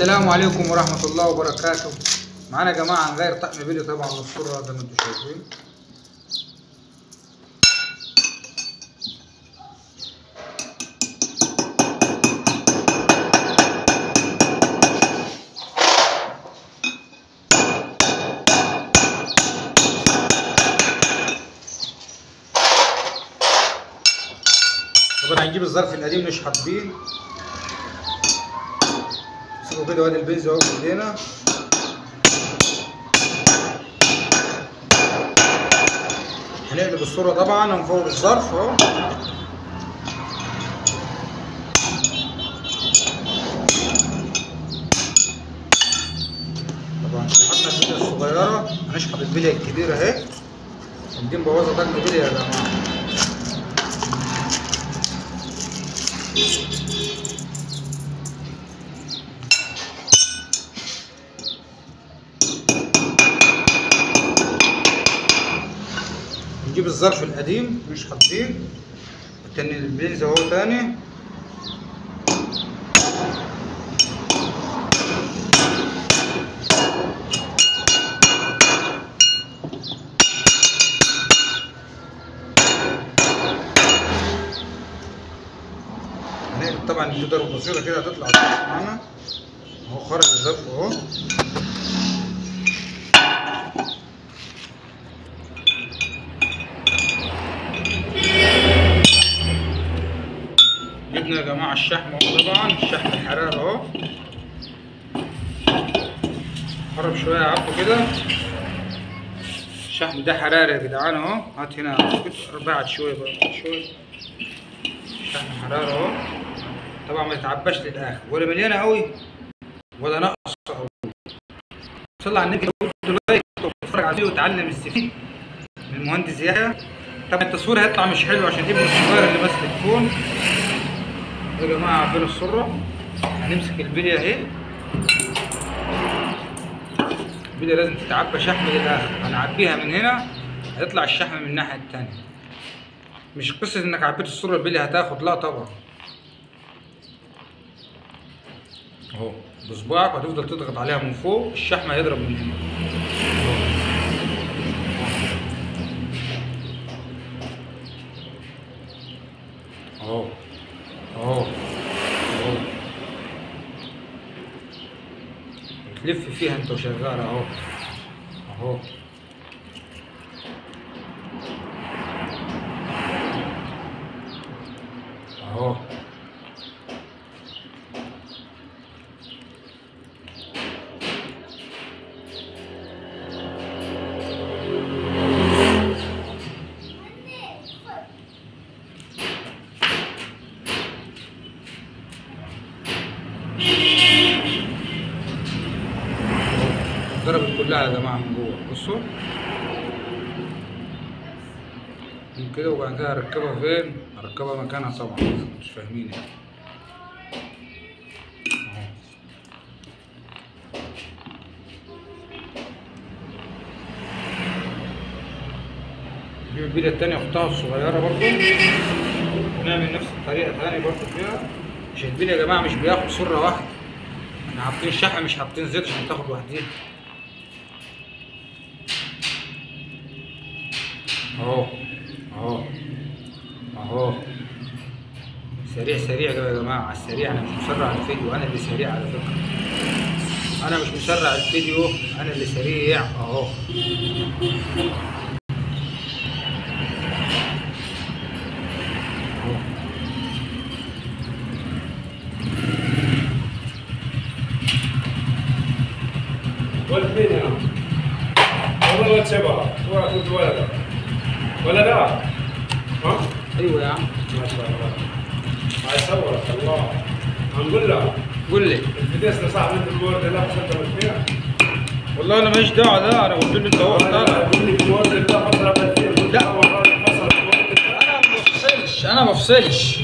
السلام عليكم ورحمة الله وبركاته. معانا يا جماعة هنغير طقم بيلي طبعا للصورة زي ما أنتم شايفين. طبعا هنجيب الظرف القديم نشحط بيه نمسكه كده وادي البنز اهو بايدينا هنقلب الصورة طبعا ونفوق الظرف اهو طبعا شحطنا البلية الصغيرة هنشحط البلية الكبيرة اهي ودي مبوظة طقم بلية يا جماعة نجيب الظرف القديم مش حاطين. التاني البنز اهو تاني. هنقلب طبعا دي ضربة بسيطة كده هتطلع. معانا اهو خرج الظرف اهو. جبنا يا جماعة الشحم طبعا الشحم الحرارة اهو. قرب يا عبده كده. الشحم ده حرارة يا جدعان اهو. هات هنا بعد شوية بقى شوية. الشحم حرارة اهو. طبعا ما يتعباش للآخر. ولا مليانة قوي ولا ناقصة قوي. صلى على النبي. دلوقتي تتفرج عليه وتعلم السفيد من المهندس يحيى طبعا التصوير هيطلع مش حلو عشان دي الصغير اللي ماسك التليفون يا جماعة عبين السرة. هنمسك البلية اهي. البلية لازم تتعبى شحم للآخر هنعبيها من هنا هيطلع الشحم من الناحية التانية. مش قصة إنك عبيت السرة البلية هتاخد لا طبعا. أهو بصباعك هتفضل تضغط عليها من فوق الشحم هيضرب من هنا. أهو. اهو اهو تلف فيها أنت وشغال اهو اهو ضربت كلها يا جماعة من جوه. بصوا. من كده وبعد كده هركبها فين؟ هركبها مكانها طبعا. مش فاهمين يعني. نجيب البيلة التانية اختها الصغيرة برضو. ونعمل نفس الطريقة تاني برضو فيها. البيلة يا جماعة مش بياخد سرة واحدة. إحنا حاطين شحم مش حاطين زيت عشان تاخد وحديها اهو. اهو. اهو. سريع سريع كده يا جماعة. على السريع. أنا مش مسرع الفيديو. أنا اللي سريع على فكرة. أنا مش مسرع الفيديو. أنا اللي سريع. اهو. ولد هنا؟ والله ولد شباب ولا كنت ولد ولا لا؟ ها؟ أيوه يا عم. ما شاء الله. ما يصورك الله. هنقول له. قول لي. الفيديو صاحب انت الورد لا فصلت من فيها. والله أنا ماليش دعوة ده أنا قلت له أنت هو اختار يقول لي لا فصلت من فيها. لا. أنا ما بفصلش أنا ما بفصلش؟